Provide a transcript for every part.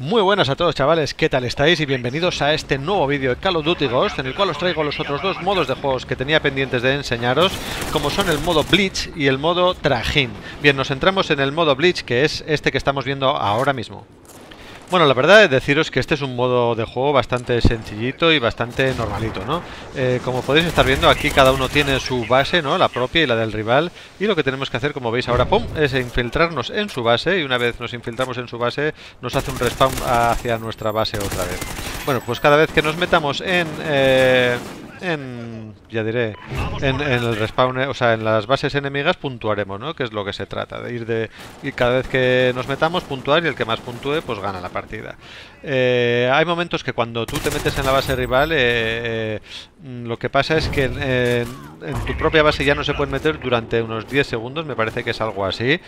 Muy buenas a todos chavales, ¿qué tal estáis? Y bienvenidos a este nuevo vídeo de Call of Duty Ghost En el cual os traigo los otros dos modos de juegos que tenía pendientes de enseñaros Como son el modo Bleach y el modo Trajín Bien, nos centramos en el modo Bleach que es este que estamos viendo ahora mismo bueno, la verdad es deciros que este es un modo de juego bastante sencillito y bastante normalito, ¿no? Eh, como podéis estar viendo, aquí cada uno tiene su base, ¿no? La propia y la del rival. Y lo que tenemos que hacer, como veis ahora, ¡pum! Es infiltrarnos en su base. Y una vez nos infiltramos en su base, nos hace un respawn hacia nuestra base otra vez. Bueno, pues cada vez que nos metamos en... Eh, en, ya diré, en, el respawn, o sea, en las bases enemigas puntuaremos, ¿no? Que es lo que se trata, de ir de, y cada vez que nos metamos puntuar y el que más puntúe, pues gana la partida. Eh, hay momentos que cuando tú te metes en la base rival, eh, eh, lo que pasa es que en, tu propia base ya no se pueden meter durante unos 10 segundos, me parece que es algo así.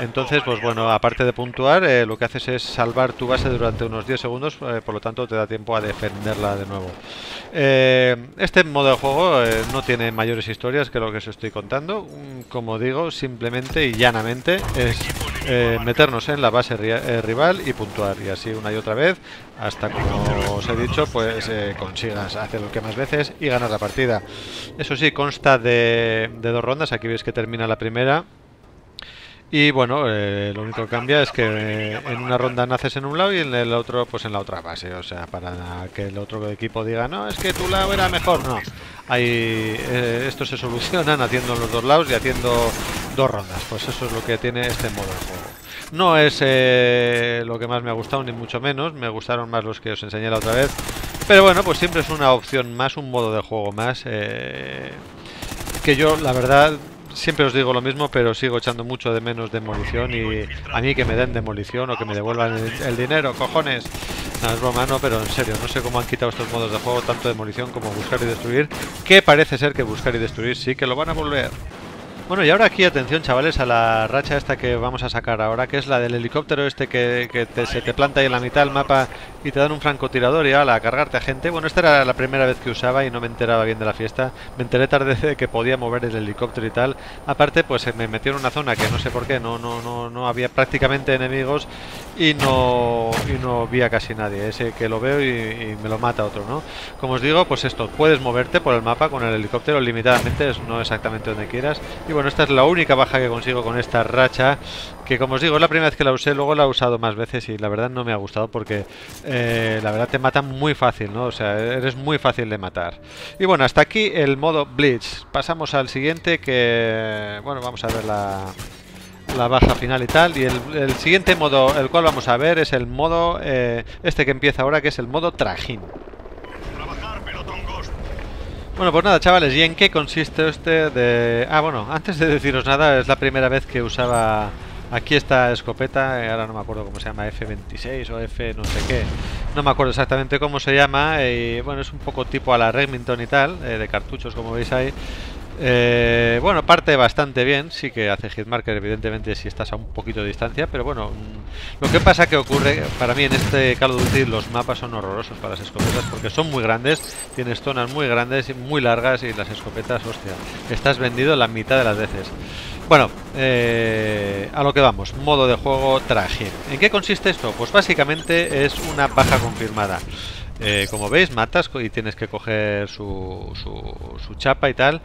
Entonces, pues bueno, aparte de puntuar, lo que haces es salvar tu base durante unos 10 segundos, por lo tanto te da tiempo a defenderla de nuevo. Este modo de juego no tiene mayores historias que lo que os estoy contando. Como digo, simplemente y llanamente es meternos en la base rival y puntuar, y así una y otra vez hasta como os he dicho pues eh, consigas hacer lo que más veces y ganar la partida. Eso sí consta de, dos rondas. Aquí veis que termina la primera y bueno, eh, lo único que cambia es que eh, en una ronda naces en un lado y en el otro pues en la otra base. O sea, para que el otro equipo diga, no, es que tu lado era mejor. No, hay, esto se soluciona haciendo en los dos lados y haciendo dos rondas. Pues eso es lo que tiene este modo de juego. No es eh, lo que más me ha gustado, ni mucho menos. Me gustaron más los que os enseñé la otra vez. Pero bueno, pues siempre es una opción más, un modo de juego más. Eh, que yo, la verdad, siempre os digo lo mismo, pero sigo echando mucho de menos demolición. Y a mí que me den demolición o que me devuelvan el, dinero, cojones. No, es broma, no, pero en serio, no sé cómo han quitado estos modos de juego, tanto demolición como buscar y destruir. Que parece ser que buscar y destruir sí que lo van a volver. Bueno, y ahora aquí atención chavales a la racha esta que vamos a sacar ahora, que es la del helicóptero este que, se te planta ahí en la mitad del mapa y te dan un francotirador y a cargarte a gente. Bueno, esta era la primera vez que usaba y no me enteraba bien de la fiesta. Me enteré tarde de que podía mover el helicóptero y tal. Aparte, pues me metió en una zona que no sé por qué, no, no, no, no había prácticamente enemigos y no, y no vi a casi nadie. Ese que lo veo y, me lo mata otro, ¿no? Como os digo, pues esto, puedes moverte por el mapa con el helicóptero limitadamente, no exactamente donde quieras. Y bueno, esta es la única baja que consigo con esta racha, que como os digo, es la primera vez que la usé, luego la he usado más veces y la verdad no me ha gustado porque eh, la verdad te matan muy fácil, ¿no? O sea, eres muy fácil de matar. Y bueno, hasta aquí el modo Blitz. Pasamos al siguiente que, bueno, vamos a ver la, la baja final y tal. Y el, siguiente modo, el cual vamos a ver, es el modo, eh, este que empieza ahora, que es el modo trajín. Bueno, pues nada, chavales, ¿y en qué consiste este de...? Ah, bueno, antes de deciros nada, es la primera vez que usaba aquí esta escopeta, eh, ahora no me acuerdo cómo se llama, F26 o F no sé qué, no me acuerdo exactamente cómo se llama, y bueno, es un poco tipo a la Remington y tal, eh, de cartuchos como veis ahí, eh, bueno, parte bastante bien, sí que hace hitmarker evidentemente si estás a un poquito de distancia, pero bueno, mm, lo que pasa que ocurre, para mí en este Call of Duty los mapas son horrorosos para las escopetas porque son muy grandes, tienes zonas muy grandes y muy largas y las escopetas, hostia, estás vendido la mitad de las veces. Bueno, eh, a lo que vamos, modo de juego traje. ¿En qué consiste esto? Pues básicamente es una baja confirmada. Eh, como veis, matas y tienes que coger su, su, chapa y tal.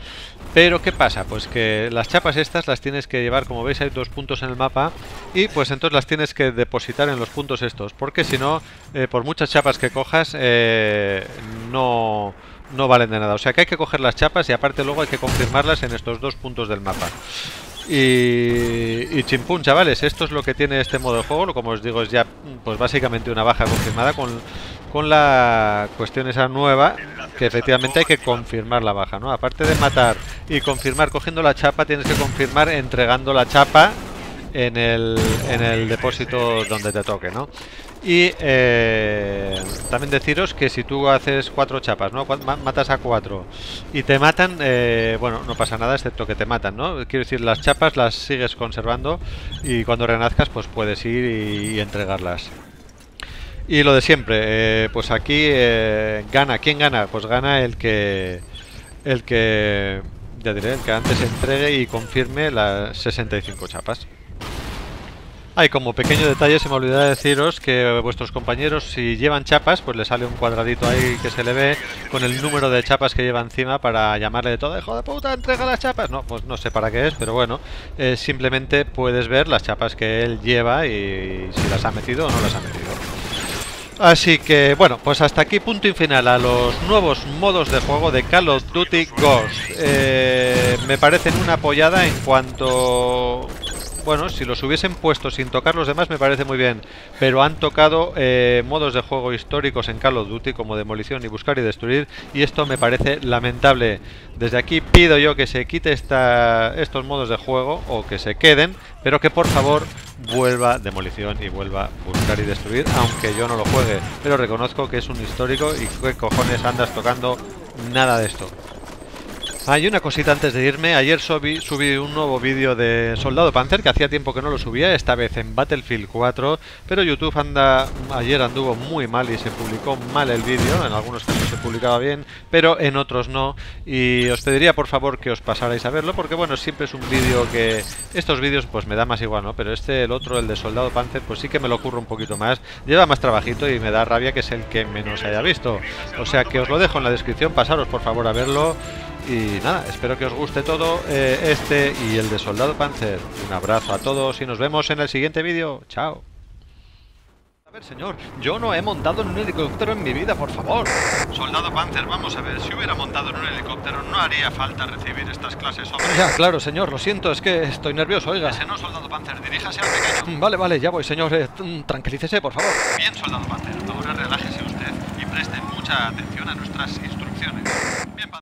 Pero, ¿qué pasa? Pues que las chapas estas las tienes que llevar, como veis, hay dos puntos en el mapa. Y pues entonces las tienes que depositar en los puntos estos. Porque si no, eh, por muchas chapas que cojas, eh, no, no valen de nada. O sea que hay que coger las chapas y aparte luego hay que confirmarlas en estos dos puntos del mapa. Y, y chimpún, chavales, esto es lo que tiene este modo de juego. Como os digo, es ya pues básicamente una baja confirmada con con la cuestión esa nueva que efectivamente hay que confirmar la baja, ¿no? Aparte de matar y confirmar cogiendo la chapa, tienes que confirmar entregando la chapa en el, en el depósito donde te toque, ¿no? Y eh, también deciros que si tú haces cuatro chapas, ¿no? Matas a cuatro y te matan, eh, bueno, no pasa nada excepto que te matan, ¿no? Quiero decir, las chapas las sigues conservando y cuando renazcas pues puedes ir y entregarlas. Y lo de siempre, eh, pues aquí eh, gana, ¿quién gana? Pues gana el que, el que, ya diré, el que antes entregue y confirme las 65 chapas. Hay como pequeño detalle, se me olvidó deciros que vuestros compañeros si llevan chapas, pues le sale un cuadradito ahí que se le ve con el número de chapas que lleva encima para llamarle de todo, hijo de puta, entrega las chapas. No, pues no sé para qué es, pero bueno, eh, simplemente puedes ver las chapas que él lleva y si las ha metido o no las ha metido. Así que bueno, pues hasta aquí punto y final a los nuevos modos de juego de Call of Duty Ghost. Eh, me parecen una apoyada en cuanto bueno, si los hubiesen puesto sin tocar los demás me parece muy bien, pero han tocado eh, modos de juego históricos en Call of Duty como demolición y buscar y destruir y esto me parece lamentable. Desde aquí pido yo que se quite esta, estos modos de juego o que se queden, pero que por favor vuelva demolición y vuelva buscar y destruir, aunque yo no lo juegue, pero reconozco que es un histórico y qué cojones andas tocando nada de esto. Hay una cosita antes de irme. Ayer subí, subí un nuevo vídeo de Soldado Panzer, que hacía tiempo que no lo subía, esta vez en Battlefield 4, pero YouTube anda ayer anduvo muy mal y se publicó mal el vídeo, en algunos casos se publicaba bien, pero en otros no, y os pediría por favor que os pasarais a verlo, porque bueno, siempre es un vídeo que... Estos vídeos pues me da más igual, ¿no? Pero este, el otro, el de Soldado Panzer, pues sí que me lo ocurre un poquito más, lleva más trabajito y me da rabia que es el que menos haya visto. O sea que os lo dejo en la descripción, pasaros por favor a verlo. Y nada, espero que os guste todo eh, este y el de Soldado Panzer. Un abrazo a todos y nos vemos en el siguiente vídeo. Chao. A ver, señor, yo no he montado en un helicóptero en mi vida, por favor. Soldado Panzer, vamos a ver, si hubiera montado en un helicóptero no haría falta recibir estas clases, hombre. Ya, claro, señor, lo siento, es que estoy nervioso, oiga. Ese no, Soldado Panzer, diríjase al pequeño. Vale, vale, ya voy, señor, eh, tranquilícese, por favor. Bien, Soldado Panzer, ahora relájese usted y preste mucha atención a nuestras instrucciones.